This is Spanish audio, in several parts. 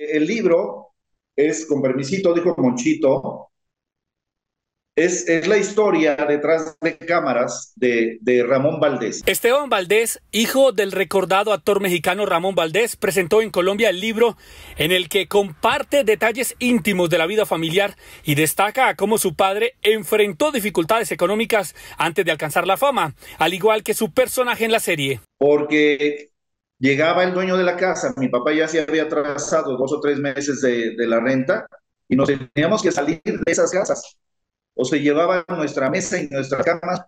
El libro es, con permisito, dijo Monchito, es, es, la historia detrás de cámaras de, de, Ramón Valdés. Esteban Valdés, hijo del recordado actor mexicano Ramón Valdés, presentó en Colombia el libro en el que comparte detalles íntimos de la vida familiar y destaca cómo su padre enfrentó dificultades económicas antes de alcanzar la fama, al igual que su personaje en la serie. Porque llegaba el dueño de la casa, mi papá ya se había atrasado dos o tres meses de, de la renta y nos teníamos que salir de esas casas o se llevaban nuestra mesa y nuestras camas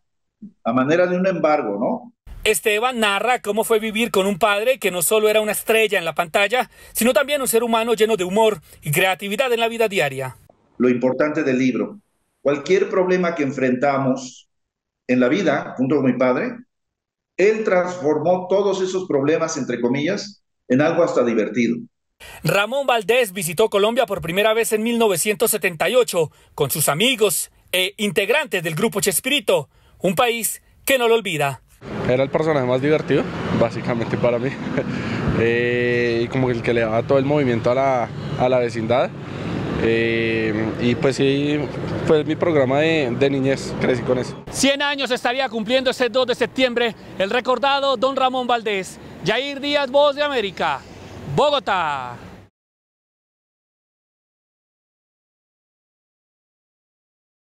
a manera de un embargo, ¿no? Esteban narra cómo fue vivir con un padre que no solo era una estrella en la pantalla, sino también un ser humano lleno de humor y creatividad en la vida diaria. Lo importante del libro, cualquier problema que enfrentamos en la vida, junto con mi padre, él transformó todos esos problemas, entre comillas, en algo hasta divertido. Ramón Valdés visitó Colombia por primera vez en 1978 con sus amigos e integrantes del grupo Chespirito, un país que no lo olvida. Era el personaje más divertido, básicamente para mí, eh, y como el que le daba todo el movimiento a la, a la vecindad. Eh, y pues sí, fue mi programa de, niñez, crecí con eso. 100 años estaría cumpliendo este 2 de septiembre el recordado don Ramón Valdés. Jair Díaz, Voz de América, Bogotá.